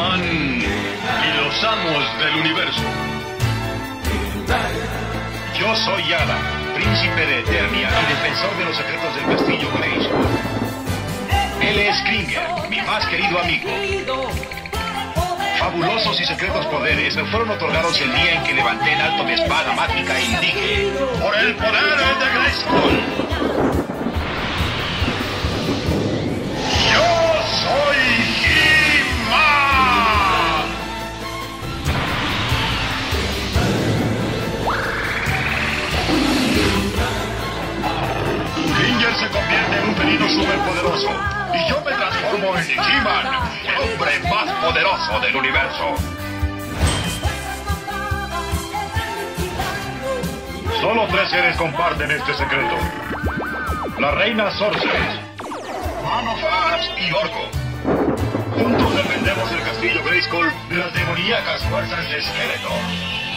Y los amos del universo. Yo soy Yada, príncipe de Eternia y defensor de los secretos del castillo Grayskull. Él es Kringer, mi más querido amigo. Fabulosos y secretos poderes me fueron otorgados el día en que levanté en alto mi espada mágica e indique por el poder de Grayskull. Yo soy transformo en He-Man, el hombre más poderoso del universo. Solo tres seres comparten este secreto. La reina Sorceress, Man of y Orco. Juntos defendemos el castillo Grayskull de las demoníacas fuerzas de Skeletor.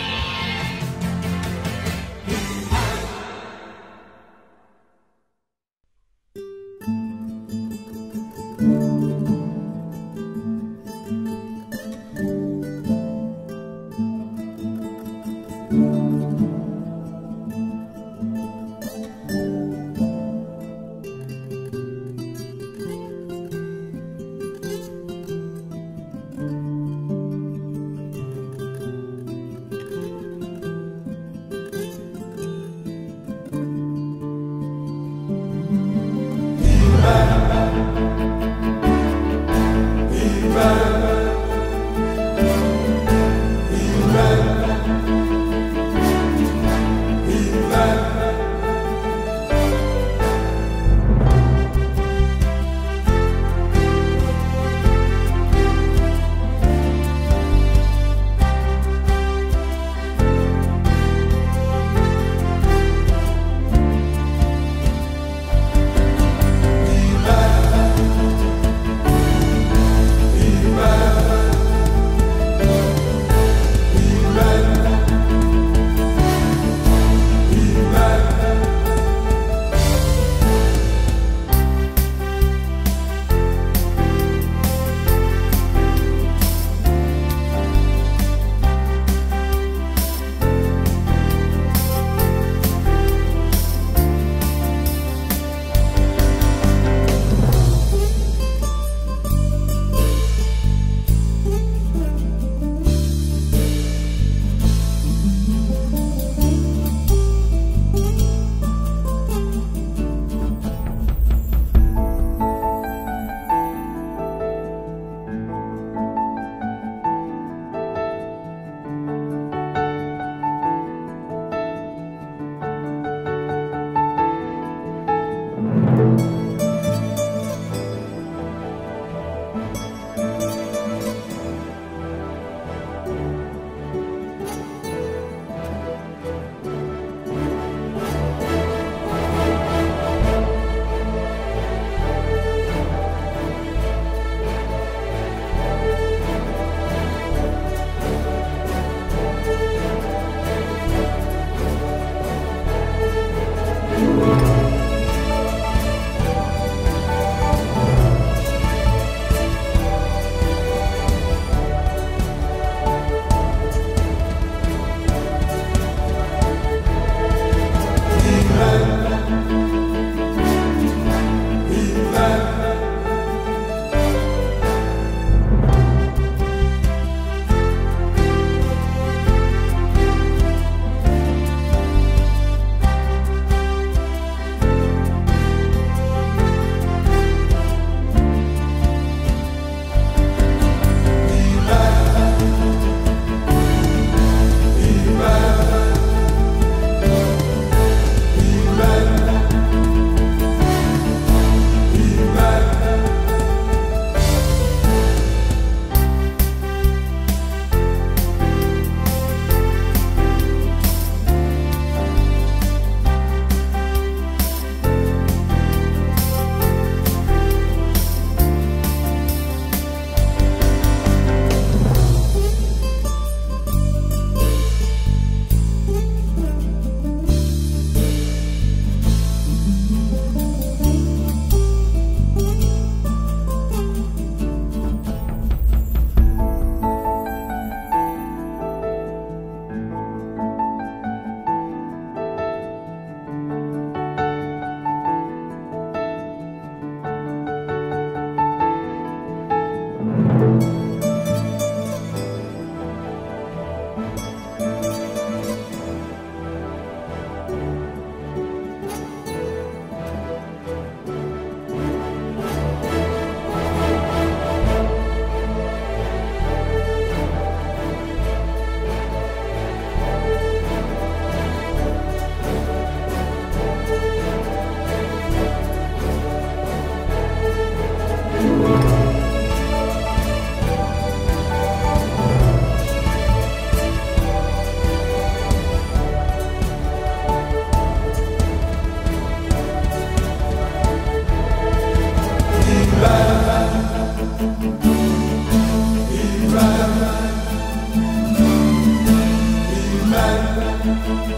Amen.